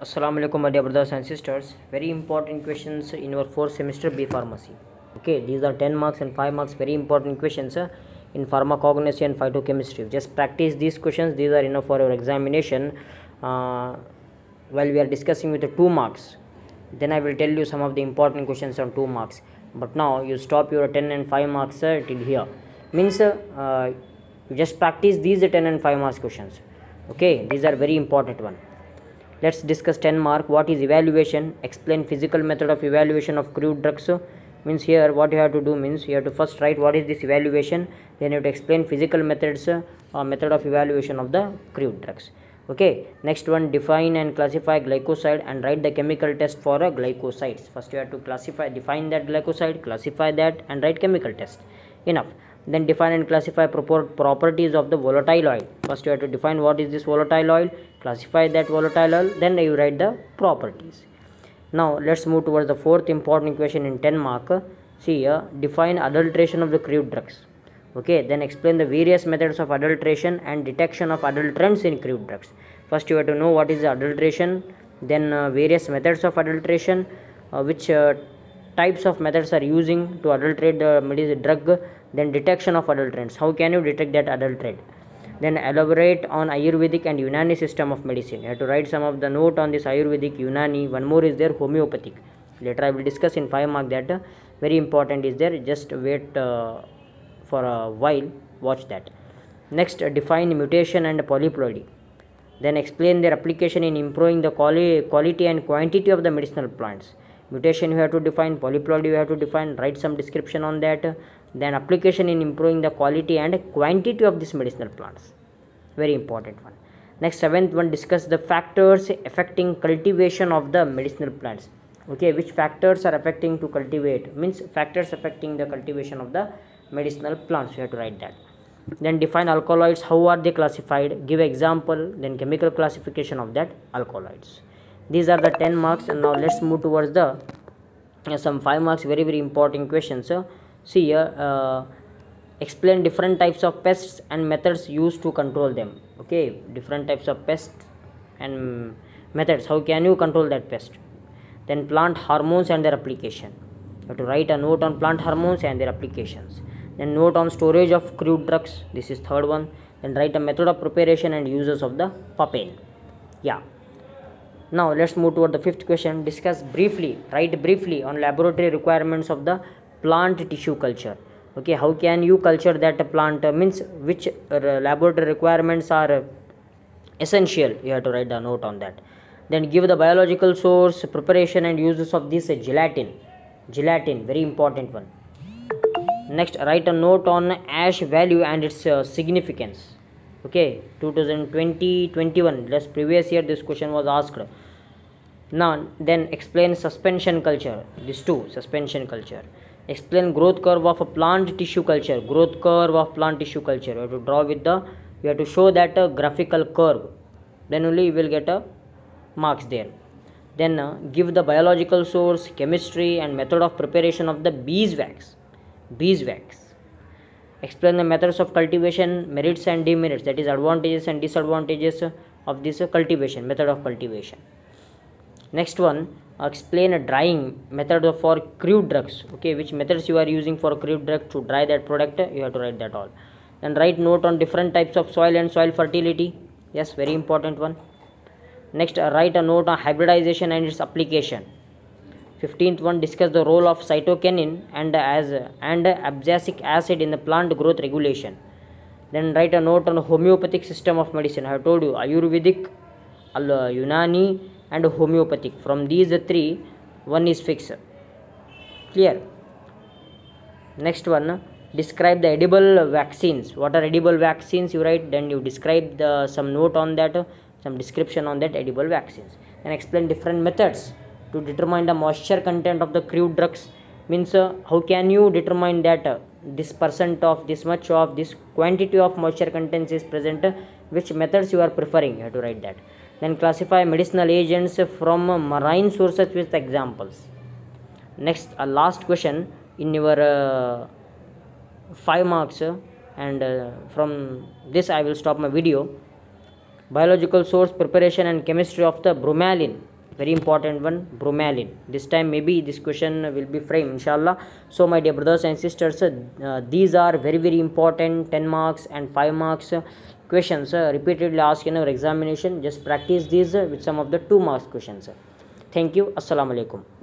Assalamu alaikum my dear brothers and sisters. Very important questions in your fourth semester B pharmacy. Okay, these are 10 marks and 5 marks very important questions uh, in pharmacognosy and phytochemistry. Just practice these questions. These are enough for your examination. Uh, while we are discussing with the 2 marks, then I will tell you some of the important questions on 2 marks. But now you stop your 10 and 5 marks uh, till here. Means uh, uh, you just practice these 10 and 5 marks questions. Okay, these are very important one let's discuss 10 mark. What is evaluation? Explain physical method of evaluation of crude drugs. Means here what you have to do means you have to first write what is this evaluation. Then you have to explain physical methods uh, or method of evaluation of the crude drugs. Okay next one define and classify glycoside and write the chemical test for a glycosides. First you have to classify define that glycoside classify that and write chemical test. Enough then define and classify proper properties of the volatile oil. First you have to define what is this volatile oil classify that volatile oil then you write the properties. Now let's move towards the fourth important question in 10 mark. See here define adulteration of the crude drugs. Okay then explain the various methods of adulteration and detection of adulterants in crude drugs. First you have to know what is adulteration then uh, various methods of adulteration uh, which uh, types of methods are using to adulterate the drug then detection of adulterants how can you detect that adulterate then elaborate on ayurvedic and unani system of medicine. You have to write some of the note on this ayurvedic unani one more is there homeopathic. Later i will discuss in 5 mark that. Uh, very important is there just wait uh, for a while watch that. Next uh, define mutation and polyploidy. Then explain their application in improving the quali- quality and quantity of the medicinal plants mutation you have to define. Polyploidy you have to define. Write some description on that. Then application in improving the quality and quantity of these medicinal plants. Very important one. Next seventh one discuss the factors affecting cultivation of the medicinal plants. Okay which factors are affecting to cultivate? Means factors affecting the cultivation of the medicinal plants. You have to write that. Then define alkaloids. How are they classified? Give example. Then chemical classification of that alkaloids these are the 10 marks. And now let's move towards the uh, some 5 marks. Very very important questions so see here uh, explain different types of pests and methods used to control them. Okay? Different types of pests and methods. How can you control that pest? Then plant hormones and their application. You have to write a note on plant hormones and their applications. Then note on storage of crude drugs. This is third one. Then write a method of preparation and uses of the papain yeah now let's move toward the fifth question. Discuss briefly write briefly on laboratory requirements of the plant tissue culture. Okay how can you culture that plant? Uh, means which uh, laboratory requirements are uh, essential? You have to write a note on that. Then give the biological source preparation and uses of this gelatin. Gelatin very important one. Next write a note on ash value and its uh, significance okay 2020 21 last previous year this question was asked. Now then explain suspension culture. This two suspension culture. Explain growth curve of a plant tissue culture. Growth curve of plant tissue culture. You have to draw with the you have to show that uh, graphical curve. Then only you will get a marks there. Then uh, give the biological source chemistry and method of preparation of the beeswax. Beeswax explain the methods of cultivation merits and demerits that is advantages and disadvantages of this cultivation method of cultivation. Next one explain a drying method for crude drugs. Okay which methods you are using for crude drug to dry that product? You have to write that all. Then write note on different types of soil and soil fertility. Yes very important one. Next write a note on hybridization and its application 15th one discuss the role of cytokinin and as and abscisic acid in the plant growth regulation. Then write a note on homeopathic system of medicine. I have told you ayurvedic unani and homeopathic. From these three one is fixed. Clear? Next one describe the edible vaccines. What are edible vaccines? You write then you describe the some note on that some description on that edible vaccines. And explain different methods to determine the moisture content of the crude drugs. Means uh, how can you determine that uh, this percent of this much of this quantity of moisture contents is present uh, which methods you are preferring? You have to write that. Then classify medicinal agents from marine sources with examples. Next uh, last question. In your uh, 5 marks uh, and uh, from this i will stop my video. Biological source preparation and chemistry of the bromelain very important one bromelain. This time maybe this question will be framed inshallah. So my dear brothers and sisters uh, these are very very important 10 marks and 5 marks uh, questions uh, repeatedly asked in our examination. Just practice these uh, with some of the 2 marks questions. Thank you. Assalamu alaikum